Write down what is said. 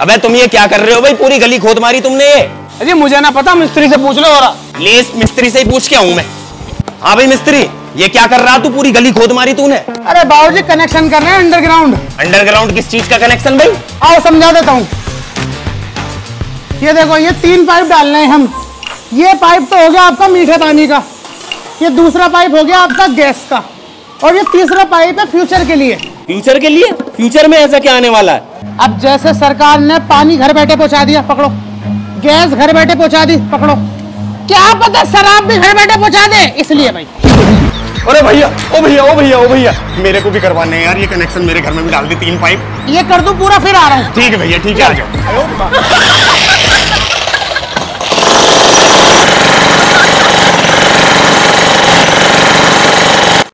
अबे तुम ये क्या कर रहे हो भाई? पूरी गली खोद मारी तुमने ये। अजी मुझे ना पता मिस्त्री से पूछ लो और लेस मिस्त्री से ही पूछ के आऊँ मैं। हाँ भाई मिस्त्री ये क्या कर रहा तू? पूरी गली खोद मारी तूने। अरे बाबूजी कनेक्शन कर रहे हैं अंडरग्राउंड अंडरग्राउंड किस चीज़ का कनेक्शन भाई? आओ समझा देता हूँ। ये देखो ये तीन पाइप डालने हैं हम। ये पाइप तो हो गया आपका मीठे पानी का। ये दूसरा पाइप हो गया आपका गैस का। और ये तीसरा पाइप है फ्यूचर के लिए। फ्यूचर के लिए? फ्यूचर में ऐसा क्या आने वाला है? अब जैसे सरकार ने पानी घर बैठे पहुँचा दिया पकड़ो। गैस घर बैठे पहुँचा दी पकड़ो। क्या पता शराब भी घर बैठे पहुँचा दे? इसलिए भाई। अरे भैया ओ भैया ओ भैया ओ भैया मेरे को भी करवाने हैं यार ये कनेक्शन मेरे घर में भी डाल दे तीन पाइप। ये कर दूँ पूरा फिर आ रहा हूँ। ठीक है भैया ठीक है आ जाओ।